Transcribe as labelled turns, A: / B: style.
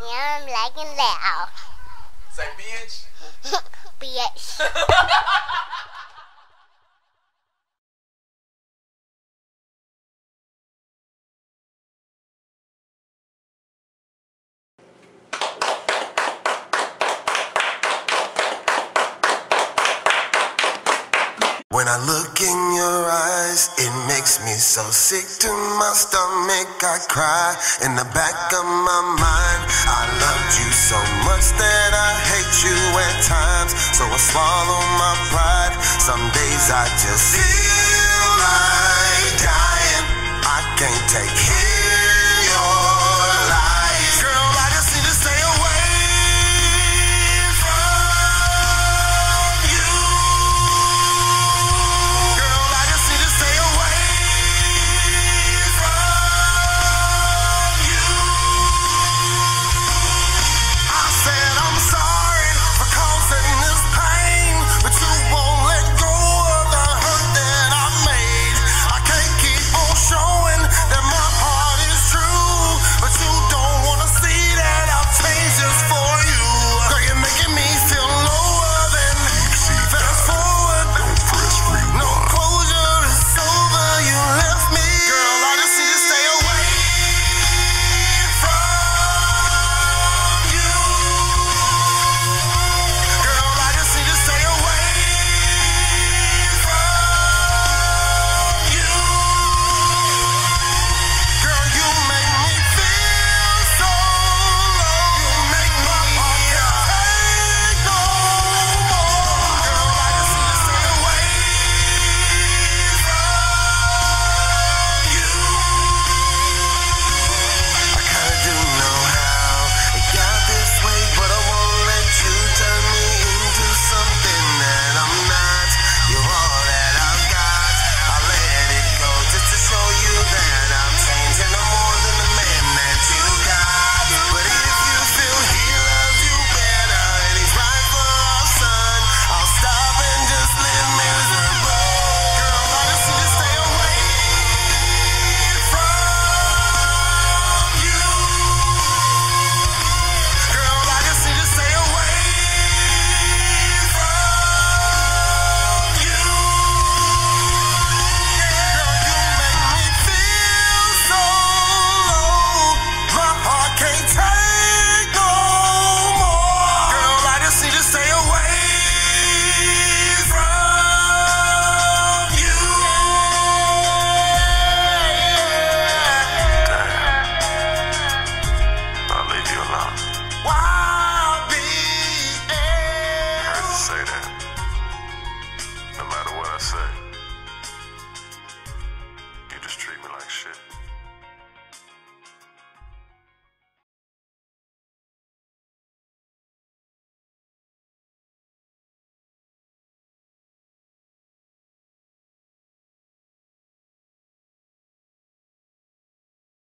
A: Yeah, I'm liking loud.
B: Say bitch.
A: Bitch.
C: When I look in your eyes, it makes me so sick to my stomach. I cry in the back of my mind. So I swallow my pride. Some days I just feel like dying. I can't take it.